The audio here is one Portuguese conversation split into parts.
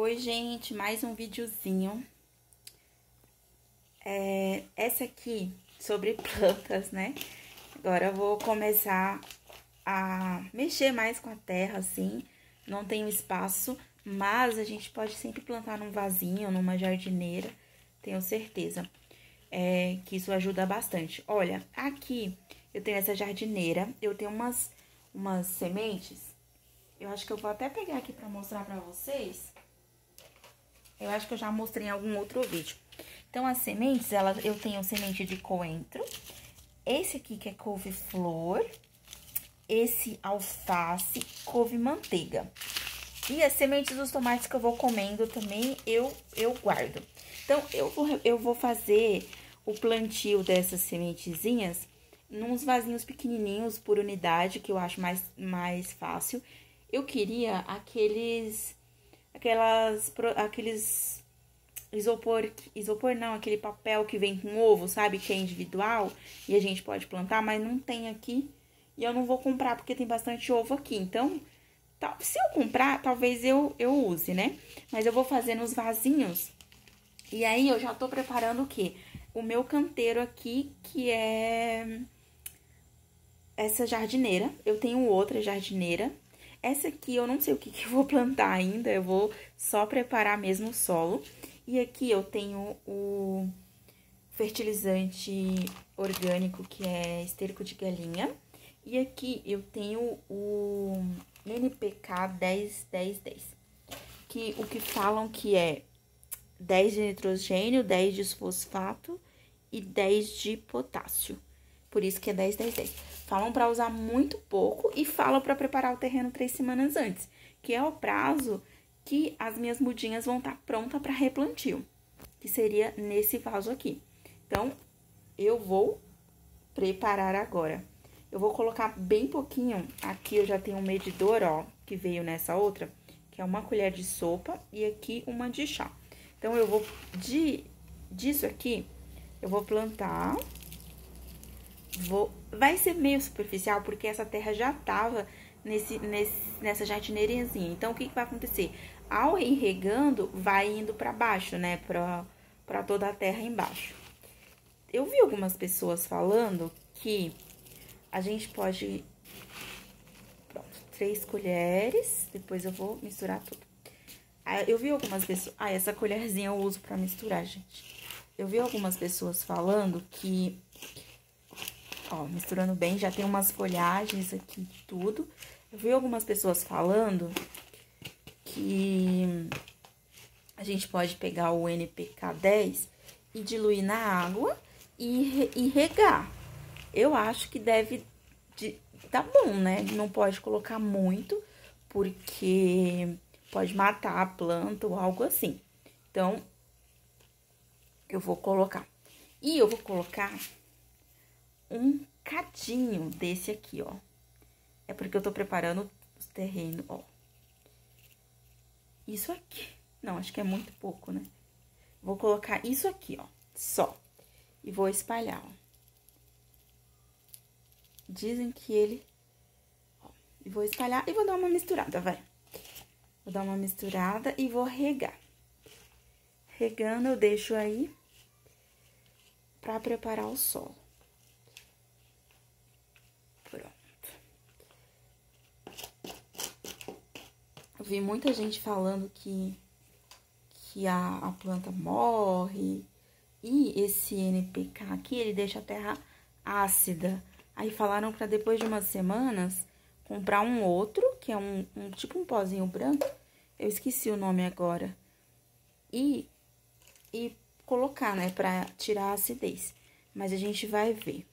Oi, gente, mais um videozinho. É, essa aqui, sobre plantas, né? Agora eu vou começar a mexer mais com a terra, assim. Não tenho espaço, mas a gente pode sempre plantar num vasinho, numa jardineira, tenho certeza é, que isso ajuda bastante. Olha, aqui eu tenho essa jardineira, eu tenho umas, umas sementes. Eu acho que eu vou até pegar aqui pra mostrar pra vocês. Eu acho que eu já mostrei em algum outro vídeo. Então, as sementes, ela, eu tenho semente de coentro. Esse aqui que é couve-flor. Esse alface, couve-manteiga. E as sementes dos tomates que eu vou comendo também, eu, eu guardo. Então, eu vou, eu vou fazer o plantio dessas sementezinhas nos vasinhos pequenininhos por unidade, que eu acho mais, mais fácil. Eu queria aqueles aquelas, aqueles isopor, isopor não, aquele papel que vem com ovo, sabe? Que é individual e a gente pode plantar, mas não tem aqui. E eu não vou comprar porque tem bastante ovo aqui. Então, se eu comprar, talvez eu, eu use, né? Mas eu vou fazer nos vasinhos. E aí, eu já tô preparando o quê? O meu canteiro aqui, que é essa jardineira. Eu tenho outra jardineira essa aqui eu não sei o que, que eu vou plantar ainda, eu vou só preparar mesmo o solo. E aqui eu tenho o fertilizante orgânico, que é esterco de galinha. E aqui eu tenho o NPK 101010, que o que falam que é 10 de nitrogênio, 10 de fosfato e 10 de potássio. Por isso que é 10, 10, 10. Falam para usar muito pouco e falam para preparar o terreno três semanas antes, que é o prazo que as minhas mudinhas vão estar tá prontas para replantio, que seria nesse vaso aqui. Então, eu vou preparar agora. Eu vou colocar bem pouquinho, aqui eu já tenho um medidor, ó, que veio nessa outra, que é uma colher de sopa e aqui uma de chá. Então, eu vou, de, disso aqui, eu vou plantar Vou, vai ser meio superficial, porque essa terra já tava nesse, nesse, nessa jardineirazinha. Então, o que, que vai acontecer? Ao ir regando, vai indo para baixo, né? Pra toda a terra embaixo. Eu vi algumas pessoas falando que a gente pode... Pronto, três colheres, depois eu vou misturar tudo. Eu vi algumas pessoas... Ah, essa colherzinha eu uso pra misturar, gente. Eu vi algumas pessoas falando que Ó, misturando bem, já tem umas folhagens aqui, tudo. Eu vi algumas pessoas falando que a gente pode pegar o NPK 10 e diluir na água e, e regar. Eu acho que deve... De, tá bom, né? Não pode colocar muito, porque pode matar a planta ou algo assim. Então, eu vou colocar. E eu vou colocar um cadinho desse aqui, ó. É porque eu tô preparando os terrenos, ó. Isso aqui. Não, acho que é muito pouco, né? Vou colocar isso aqui, ó, só. E vou espalhar, ó. Dizem que ele... Ó, e vou espalhar e vou dar uma misturada, vai. Vou dar uma misturada e vou regar. Regando, eu deixo aí pra preparar o solo. Vi muita gente falando que, que a, a planta morre. E esse NPK aqui, ele deixa a terra ácida. Aí falaram para depois de umas semanas comprar um outro, que é um, um, tipo um pozinho branco. Eu esqueci o nome agora. E, e colocar, né, pra tirar a acidez. Mas a gente vai ver.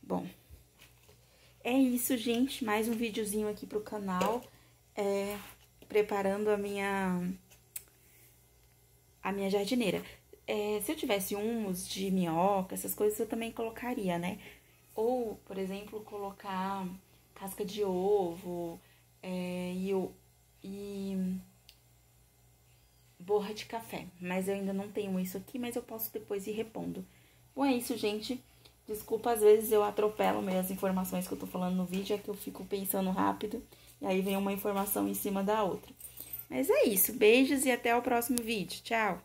Bom, é isso, gente. Mais um videozinho aqui pro canal é, preparando a minha a minha jardineira. É, se eu tivesse humus de minhoca, essas coisas eu também colocaria, né? Ou, por exemplo, colocar casca de ovo é, e, e borra de café. Mas eu ainda não tenho isso aqui, mas eu posso depois ir repondo. Bom, é isso, gente. Desculpa, às vezes eu atropelo meio as informações que eu tô falando no vídeo, é que eu fico pensando rápido. E aí vem uma informação em cima da outra. Mas é isso. Beijos e até o próximo vídeo. Tchau!